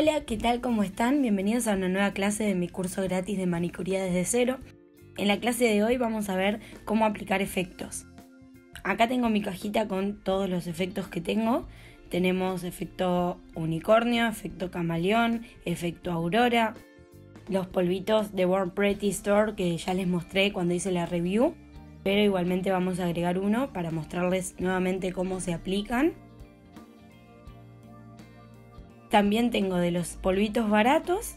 Hola, ¿qué tal? ¿Cómo están? Bienvenidos a una nueva clase de mi curso gratis de manicuría desde cero. En la clase de hoy vamos a ver cómo aplicar efectos. Acá tengo mi cajita con todos los efectos que tengo. Tenemos efecto unicornio, efecto camaleón, efecto aurora, los polvitos de Warm Pretty Store que ya les mostré cuando hice la review, pero igualmente vamos a agregar uno para mostrarles nuevamente cómo se aplican. También tengo de los polvitos baratos,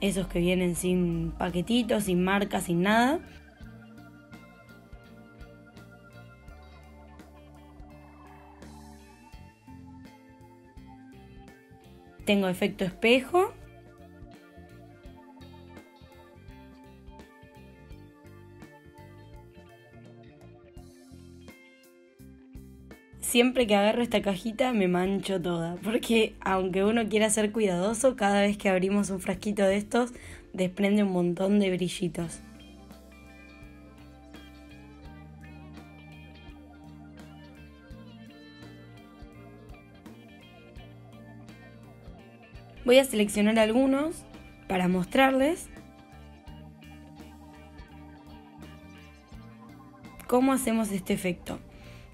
esos que vienen sin paquetitos, sin marca, sin nada. Tengo efecto espejo. Siempre que agarro esta cajita me mancho toda, porque aunque uno quiera ser cuidadoso, cada vez que abrimos un frasquito de estos desprende un montón de brillitos. Voy a seleccionar algunos para mostrarles cómo hacemos este efecto.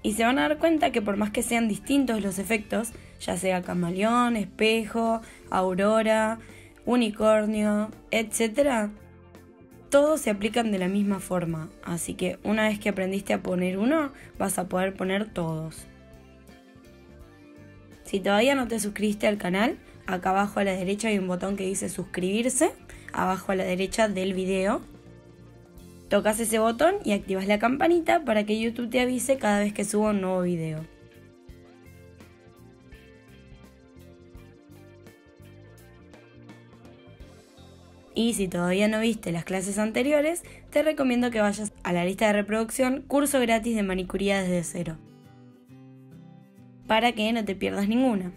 Y se van a dar cuenta que por más que sean distintos los efectos, ya sea camaleón, espejo, aurora, unicornio, etc., todos se aplican de la misma forma. Así que una vez que aprendiste a poner uno, vas a poder poner todos. Si todavía no te suscribiste al canal, acá abajo a la derecha hay un botón que dice suscribirse, abajo a la derecha del video Tocas ese botón y activas la campanita para que YouTube te avise cada vez que subo un nuevo video. Y si todavía no viste las clases anteriores, te recomiendo que vayas a la lista de reproducción curso gratis de manicuría desde cero. Para que no te pierdas ninguna.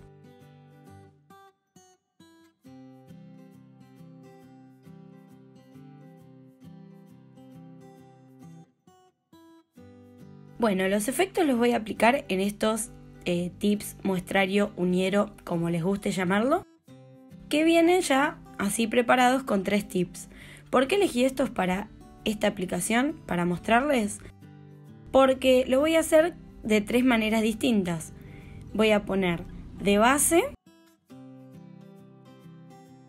Bueno, los efectos los voy a aplicar en estos eh, tips muestrario uniero, como les guste llamarlo, que vienen ya así preparados con tres tips. ¿Por qué elegí estos para esta aplicación? Para mostrarles. Porque lo voy a hacer de tres maneras distintas. Voy a poner de base,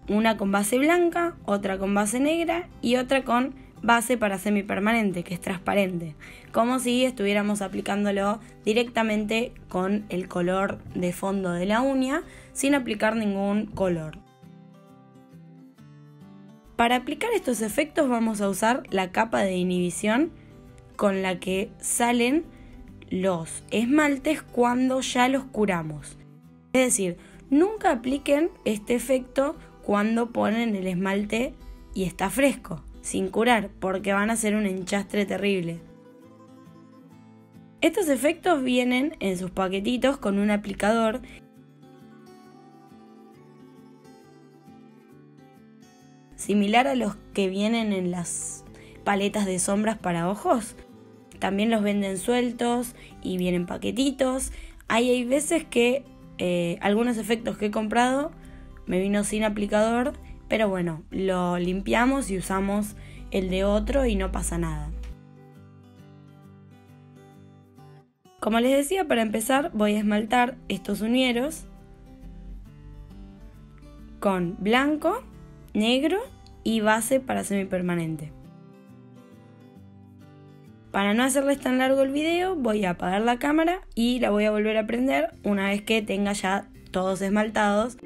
una con base blanca, otra con base negra y otra con base para semipermanente, que es transparente, como si estuviéramos aplicándolo directamente con el color de fondo de la uña, sin aplicar ningún color. Para aplicar estos efectos vamos a usar la capa de inhibición con la que salen los esmaltes cuando ya los curamos. Es decir, nunca apliquen este efecto cuando ponen el esmalte y está fresco sin curar, porque van a ser un enchastre terrible. Estos efectos vienen en sus paquetitos con un aplicador similar a los que vienen en las paletas de sombras para ojos. También los venden sueltos y vienen paquetitos. Hay veces que eh, algunos efectos que he comprado me vino sin aplicador pero bueno, lo limpiamos y usamos el de otro y no pasa nada. Como les decía, para empezar voy a esmaltar estos unieros con blanco, negro y base para semipermanente. Para no hacerles tan largo el video, voy a apagar la cámara y la voy a volver a prender una vez que tenga ya todos esmaltados.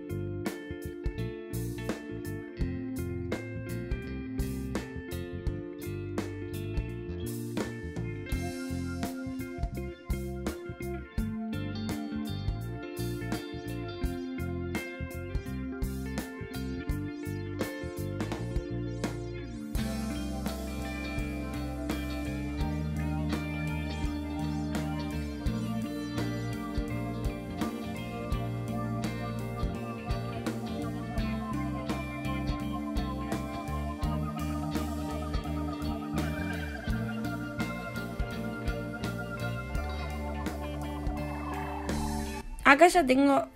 Acá ya tengo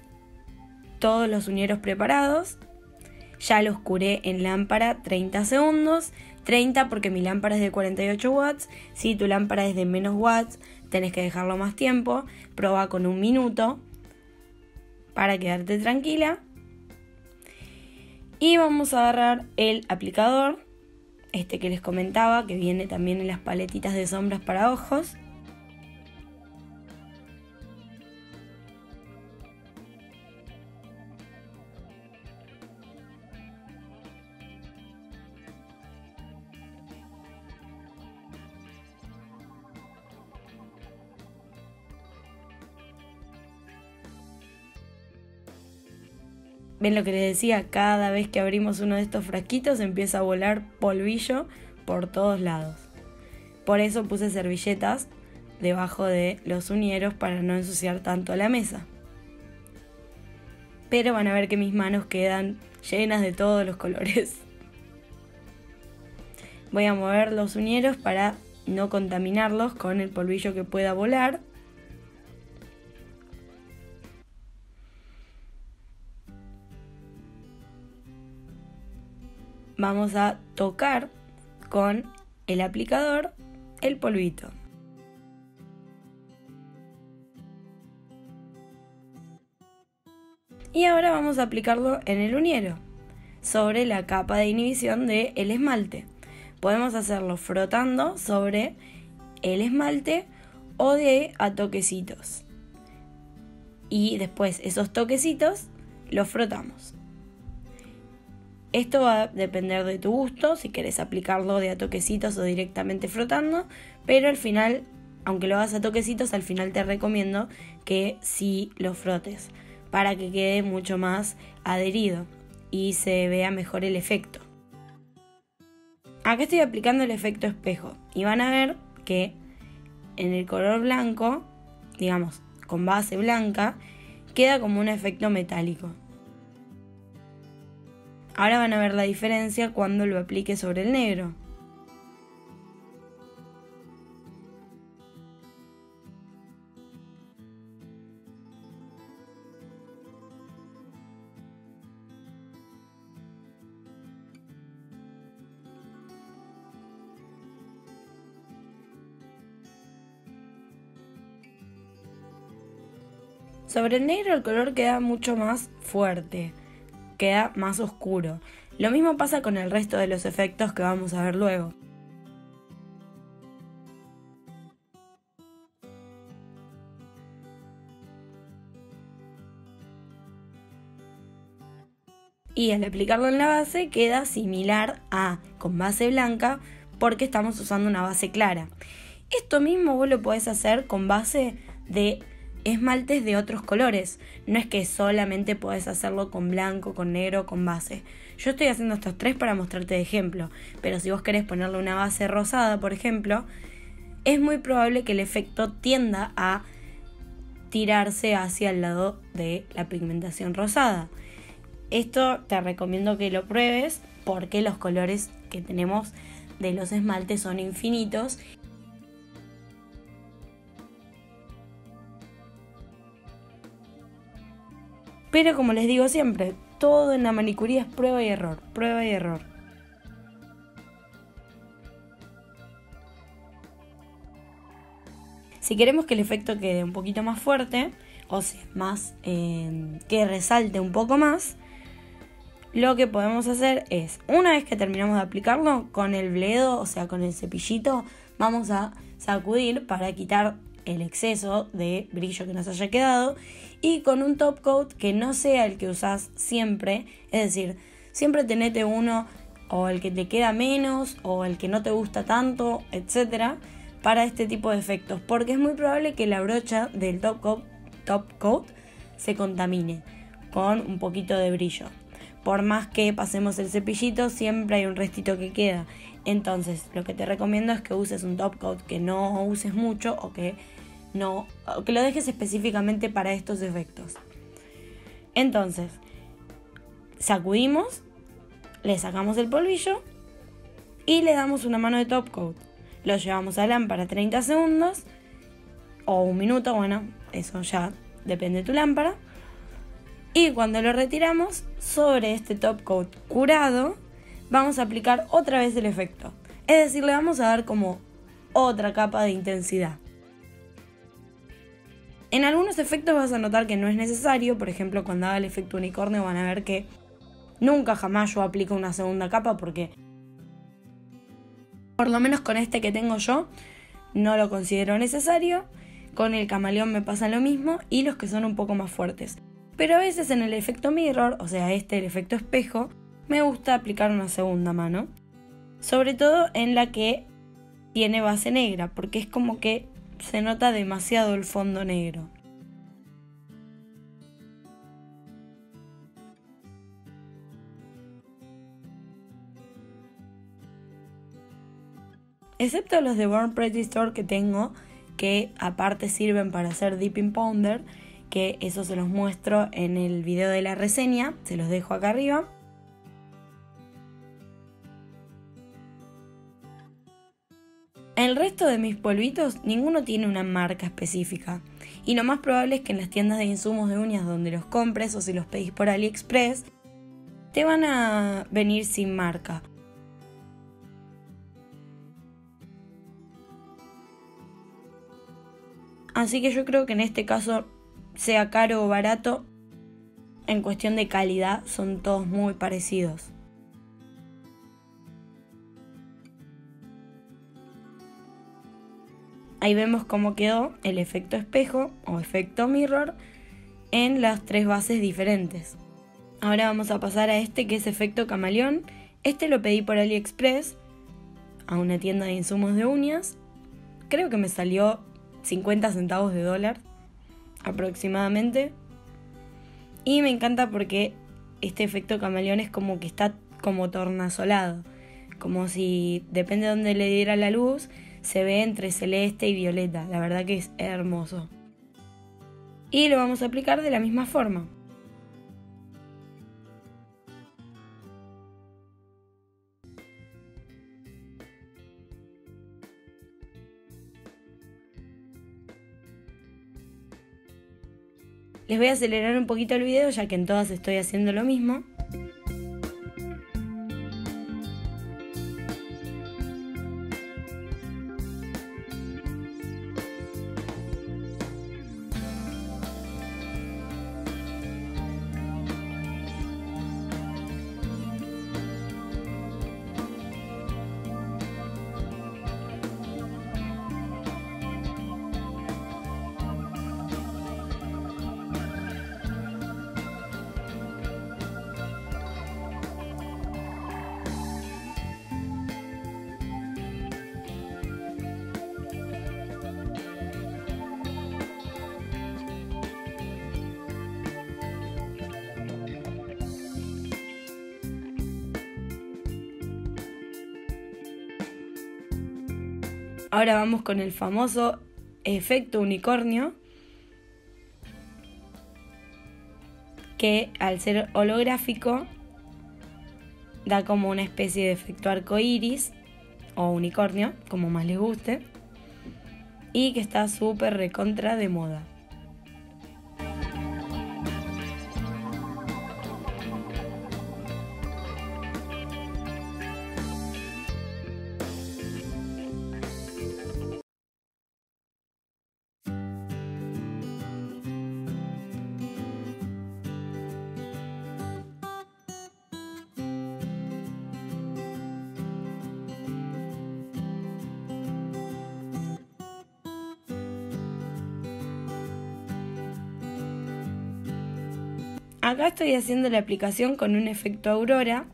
todos los uñeros preparados. Ya los curé en lámpara 30 segundos. 30 porque mi lámpara es de 48 watts. Si tu lámpara es de menos watts, tenés que dejarlo más tiempo. Proba con un minuto para quedarte tranquila. Y vamos a agarrar el aplicador, este que les comentaba, que viene también en las paletitas de sombras para ojos. Ven lo que les decía, cada vez que abrimos uno de estos frasquitos empieza a volar polvillo por todos lados. Por eso puse servilletas debajo de los unieros para no ensuciar tanto la mesa. Pero van a ver que mis manos quedan llenas de todos los colores. Voy a mover los unieros para no contaminarlos con el polvillo que pueda volar. Vamos a tocar con el aplicador el polvito. Y ahora vamos a aplicarlo en el uniero, sobre la capa de inhibición del el esmalte. Podemos hacerlo frotando sobre el esmalte o de a toquecitos. Y después esos toquecitos los frotamos. Esto va a depender de tu gusto, si quieres aplicarlo de a toquecitos o directamente frotando, pero al final, aunque lo hagas a toquecitos, al final te recomiendo que sí lo frotes para que quede mucho más adherido y se vea mejor el efecto. Acá estoy aplicando el efecto espejo y van a ver que en el color blanco, digamos con base blanca, queda como un efecto metálico. Ahora van a ver la diferencia cuando lo aplique sobre el negro. Sobre el negro el color queda mucho más fuerte queda más oscuro. Lo mismo pasa con el resto de los efectos que vamos a ver luego. Y al aplicarlo en la base queda similar a con base blanca porque estamos usando una base clara. Esto mismo vos lo podés hacer con base de esmaltes de otros colores. No es que solamente puedes hacerlo con blanco, con negro, con base. Yo estoy haciendo estos tres para mostrarte de ejemplo, pero si vos querés ponerle una base rosada, por ejemplo, es muy probable que el efecto tienda a tirarse hacia el lado de la pigmentación rosada. Esto te recomiendo que lo pruebes porque los colores que tenemos de los esmaltes son infinitos Pero como les digo siempre, todo en la manicuría es prueba y error, prueba y error. Si queremos que el efecto quede un poquito más fuerte, o sea, más eh, que resalte un poco más, lo que podemos hacer es, una vez que terminamos de aplicarlo, con el bledo, o sea, con el cepillito, vamos a sacudir para quitar el exceso de brillo que nos haya quedado y con un top coat que no sea el que usas siempre, es decir, siempre tenete uno o el que te queda menos o el que no te gusta tanto, etcétera, para este tipo de efectos, porque es muy probable que la brocha del top coat, top coat se contamine con un poquito de brillo. Por más que pasemos el cepillito, siempre hay un restito que queda. Entonces, lo que te recomiendo es que uses un top coat que no uses mucho o que no, que lo dejes específicamente para estos efectos. Entonces, sacudimos, le sacamos el polvillo y le damos una mano de top coat. Lo llevamos a lámpara 30 segundos o un minuto, bueno, eso ya depende de tu lámpara. Y cuando lo retiramos, sobre este top coat curado, vamos a aplicar otra vez el efecto. Es decir, le vamos a dar como otra capa de intensidad. En algunos efectos vas a notar que no es necesario, por ejemplo cuando haga el efecto unicornio van a ver que nunca jamás yo aplico una segunda capa porque por lo menos con este que tengo yo no lo considero necesario, con el camaleón me pasa lo mismo y los que son un poco más fuertes. Pero a veces en el efecto mirror, o sea este el efecto espejo, me gusta aplicar una segunda mano. Sobre todo en la que tiene base negra, porque es como que se nota demasiado el fondo negro. Excepto los de Born Pretty Store que tengo, que aparte sirven para hacer Dipping Pounder, que eso se los muestro en el video de la reseña, se los dejo acá arriba. El resto de mis polvitos, ninguno tiene una marca específica. Y lo más probable es que en las tiendas de insumos de uñas donde los compres o si los pedís por AliExpress, te van a venir sin marca. Así que yo creo que en este caso, sea caro o barato, en cuestión de calidad son todos muy parecidos. Ahí vemos cómo quedó el efecto espejo o efecto mirror en las tres bases diferentes. Ahora vamos a pasar a este que es efecto camaleón. Este lo pedí por AliExpress a una tienda de insumos de uñas. Creo que me salió 50 centavos de dólar aproximadamente. Y me encanta porque este efecto camaleón es como que está como tornasolado. Como si depende de dónde le diera la luz, se ve entre celeste y violeta. La verdad que es hermoso. Y lo vamos a aplicar de la misma forma. Les voy a acelerar un poquito el video ya que en todas estoy haciendo lo mismo. Ahora vamos con el famoso efecto unicornio, que al ser holográfico da como una especie de efecto arco iris o unicornio, como más les guste, y que está súper recontra de moda. Acá estoy haciendo la aplicación con un efecto aurora,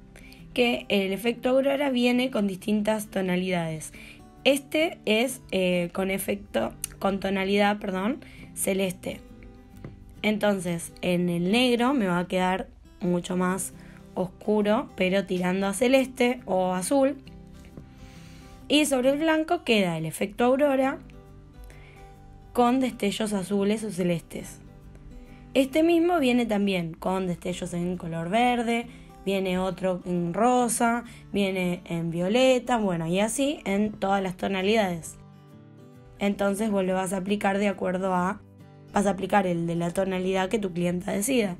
que el efecto aurora viene con distintas tonalidades. Este es eh, con efecto, con tonalidad, perdón, celeste. Entonces, en el negro me va a quedar mucho más oscuro, pero tirando a celeste o azul. Y sobre el blanco queda el efecto aurora con destellos azules o celestes. Este mismo viene también con destellos en color verde, viene otro en rosa, viene en violeta, bueno, y así en todas las tonalidades. Entonces vos lo vas a aplicar de acuerdo a, vas a aplicar el de la tonalidad que tu clienta decida.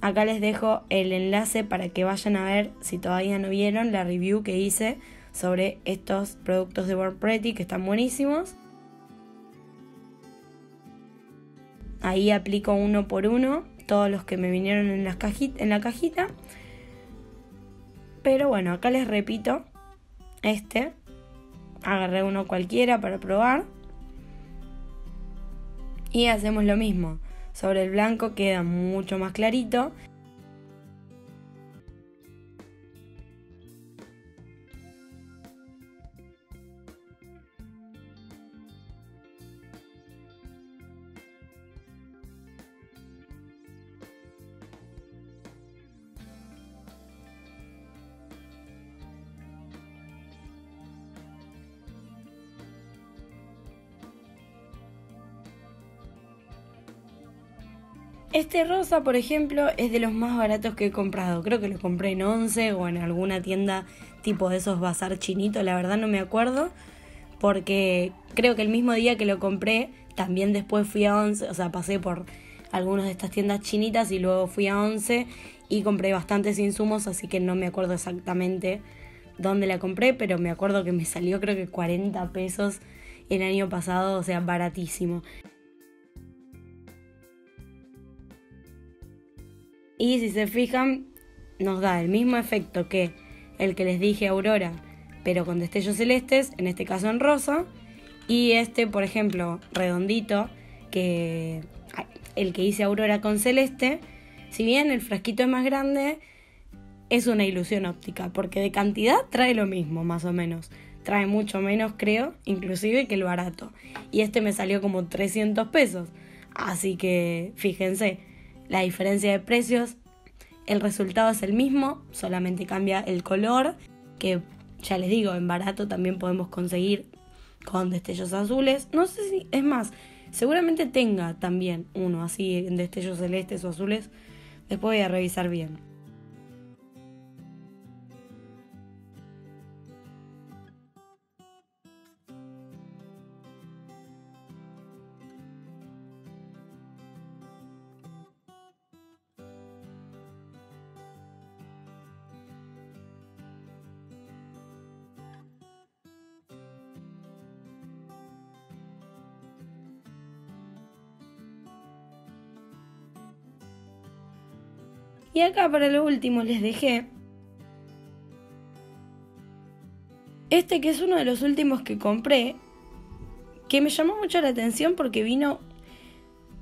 Acá les dejo el enlace para que vayan a ver si todavía no vieron la review que hice sobre estos productos de Born Pretty que están buenísimos. Ahí aplico uno por uno todos los que me vinieron en, las en la cajita. Pero bueno, acá les repito, este, agarré uno cualquiera para probar. Y hacemos lo mismo. Sobre el blanco queda mucho más clarito Este rosa, por ejemplo, es de los más baratos que he comprado. Creo que lo compré en 11 o en alguna tienda tipo de esos bazar chinito, la verdad no me acuerdo. Porque creo que el mismo día que lo compré, también después fui a 11, o sea, pasé por algunas de estas tiendas chinitas y luego fui a 11 y compré bastantes insumos, así que no me acuerdo exactamente dónde la compré, pero me acuerdo que me salió creo que 40 pesos el año pasado, o sea, baratísimo. Y si se fijan, nos da el mismo efecto que el que les dije Aurora, pero con destellos celestes, en este caso en rosa. Y este, por ejemplo, redondito, que el que hice Aurora con celeste, si bien el frasquito es más grande, es una ilusión óptica, porque de cantidad trae lo mismo, más o menos. Trae mucho menos, creo, inclusive que el barato. Y este me salió como 300 pesos. Así que fíjense, la diferencia de precios, el resultado es el mismo, solamente cambia el color, que ya les digo, en barato también podemos conseguir con destellos azules. No sé si, es más, seguramente tenga también uno así en destellos celestes o azules. Después voy a revisar bien. Y acá para lo último les dejé este que es uno de los últimos que compré, que me llamó mucho la atención porque vino,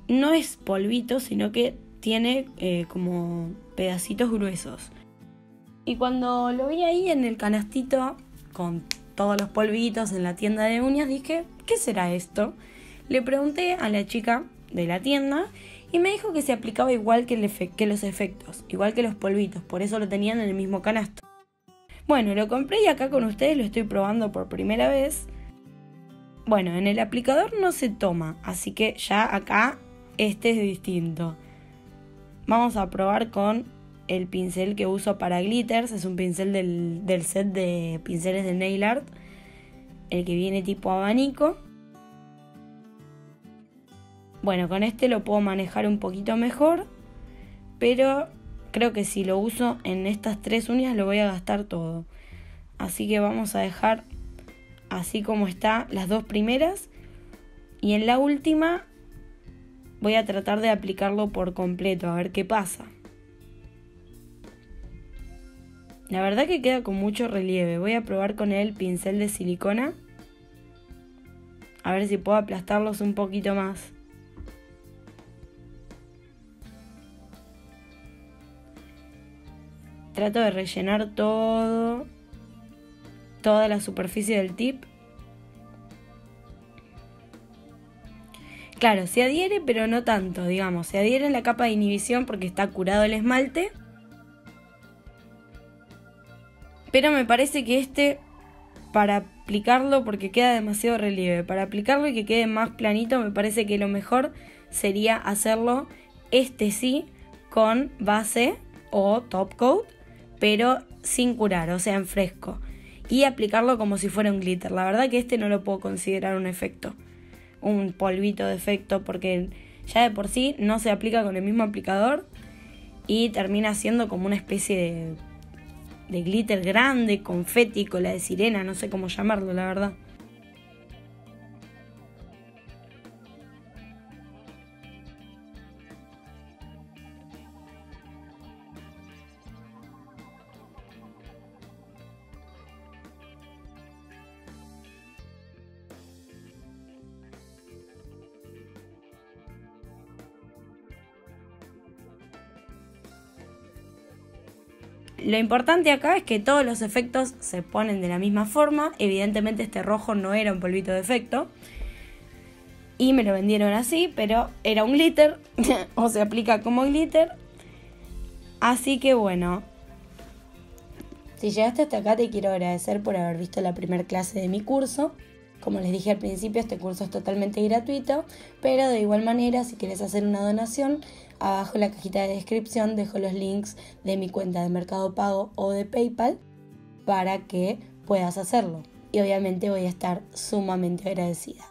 no es polvito, sino que tiene eh, como pedacitos gruesos. Y cuando lo vi ahí en el canastito con todos los polvitos en la tienda de uñas, dije, ¿qué será esto? Le pregunté a la chica de la tienda y me dijo que se aplicaba igual que, los efectos, igual que los polvitos, por eso lo tenían en el mismo canasto. Bueno, lo compré y acá con ustedes lo estoy probando por primera vez. Bueno, en el aplicador no se toma, así que ya acá este es distinto. Vamos a probar con el pincel que uso para glitters, es un pincel del, del set de pinceles de nail art, el que viene tipo abanico. Bueno, con este lo puedo manejar un poquito mejor, pero creo que si lo uso en estas tres uñas lo voy a gastar todo. Así que vamos a dejar así como está las dos primeras y en la última voy a tratar de aplicarlo por completo, a ver qué pasa. La verdad que queda con mucho relieve. Voy a probar con el pincel de silicona. A ver si puedo aplastarlos un poquito más. Trato de rellenar todo, toda la superficie del tip. Claro, se adhiere pero no tanto, digamos. Se adhiere en la capa de inhibición porque está curado el esmalte. Pero me parece que este, para aplicarlo, porque queda demasiado relieve, para aplicarlo y que quede más planito, me parece que lo mejor sería hacerlo este sí con base o top coat pero sin curar, o sea, en fresco. Y aplicarlo como si fuera un glitter. La verdad que este no lo puedo considerar un efecto, un polvito de efecto, porque ya de por sí no se aplica con el mismo aplicador y termina siendo como una especie de, glitter grande, confeti, cola de sirena, no sé cómo llamarlo, la verdad. Lo importante acá es que todos los efectos se ponen de la misma forma. Evidentemente este rojo no era un polvito de efecto. Y me lo vendieron así, pero era un glitter. o se aplica como glitter. Así que bueno. Si llegaste hasta acá te quiero agradecer por haber visto la primera clase de mi curso. Como les dije al principio, este curso es totalmente gratuito, pero de igual manera, si quieres hacer una donación, abajo en la cajita de descripción dejo los links de mi cuenta de Mercado Pago o de PayPal para que puedas hacerlo. Y obviamente voy a estar sumamente agradecida.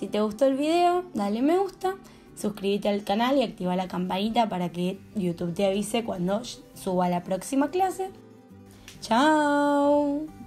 Si te gustó el video, dale me gusta, suscríbete al canal y activa la campanita para que YouTube te avise cuando suba la próxima clase. ¡Chao!